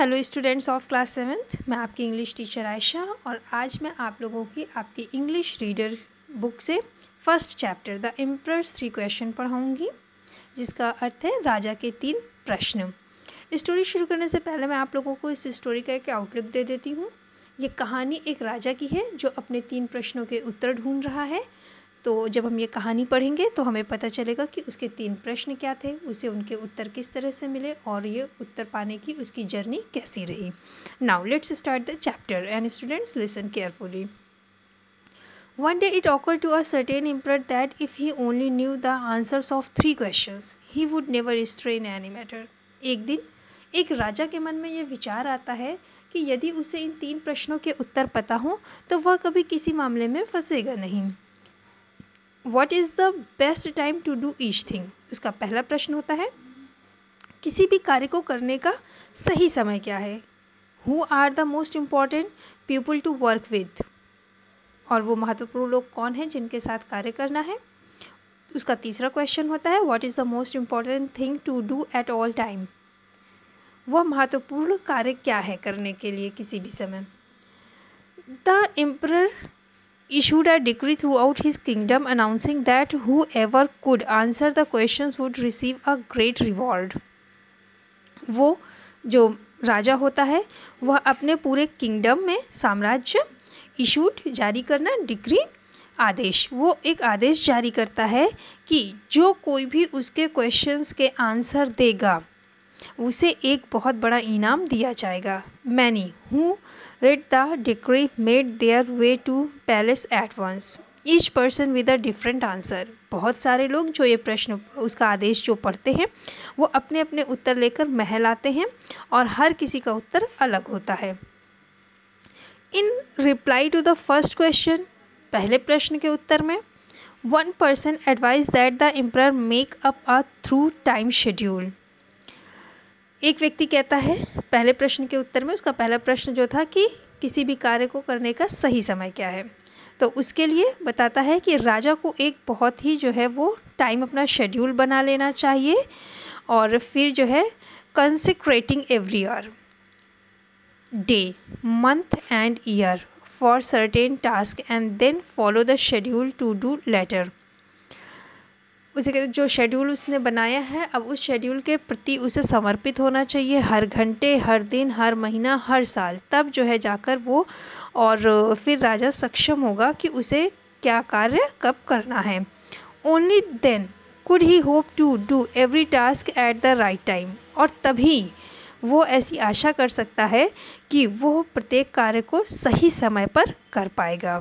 Hello students of class seventh मैं आपकी English teacher Ayesha और आज मैं आप लोगों की आपकी इंग्लिश रीडर बुक से first chapter the emperor's three question पढ़ाऊँगी, जिसका अर्थ है राजा के तीन प्रश्न। स्टोरी शुरू करने से पहले मैं आप लोगों को इस स्टोरी का एक आउटलुक दे देती हूँ। ये कहानी एक राजा की है जो अपने तीन प्रश्नों के उत्तर ढूंढ रहा है। तो जब हम ये कहानी पढ़ेंगे तो हमें पता चलेगा कि उसके तीन प्रश्न क्या थे, उसे उनके उत्तर किस तरह से मिले और ये उत्तर पाने की उसकी जर्नी कैसी रही। Now let's start the chapter and students listen carefully one day it occur to a certain emperor that if he only knew the answers of three question he would never strain any matter एक दिन, एक राजा के मन में यह विचार आता है कि यदि उसे इन तीन प्रश्नों के उत्तर पता हों तो वह कभी किसी मामले में फंसेगा नहीं। What is the best time to do each thing उसका पहला प्रश्न होता है, किसी भी कार्य को करने का सही समय क्या है? Who are the most important people to work with और वो महत्वपूर्ण लोग कौन हैं जिनके साथ कार्य करना है? उसका तीसरा क्वेश्चन होता है what is the most important thing to do at all time वह महत्वपूर्ण कार्य क्या है करने के लिए किसी भी समय? The emperor issued a decree throughout his kingdom announcing that whoever could answer the questions would receive a great reward. वो जो राजा होता है वह अपने पूरे किंगडम में साम्राज्य इशूड जारी करना डिक्री आदेश वो एक आदेश जारी करता है कि जो कोई भी उसके क्वेश्चंस के आंसर देगा उसे एक बहुत बड़ा इनाम दिया जाएगा। Many who read the decree made their way to palace at once each person with a different answer बहुत सारे लोग जो ये प्रश्न, उसका आदेश जो पढ़ते हैं, वो अपने अपने उत्तर लेकर महल आते हैं और हर किसी का उत्तर अलग होता है। In reply to the first question पहले प्रश्न के उत्तर में one person advise that the emperor make up a through time schedule एक व्यक्ति कहता है, पहले प्रश्न के उत्तर में उसका पहला प्रश्न जो था कि किसी भी कार्य को करने का सही समय क्या है? तो उसके लिए बताता है कि राजा को एक बहुत ही जो है वो टाइम अपना शेड्यूल बना लेना चाहिए और फिर जो है consecrating every year day month and year for certain task and then follow the schedule to do later उसे कहते जो शेड्यूल उसने बनाया है, अब उस शेड्यूल के प्रति उसे समर्पित होना चाहिए हर घंटे, हर दिन, हर महीना, हर साल। तब जो है जाकर वो और फिर राजा सक्षम होगा कि उसे क्या कार्य कब करना है। Only then could he hope to do every task at the right time और तभी वो ऐसी आशा कर सकता है कि वो प्रत्येक कार्य को सही समय पर कर पाएगा।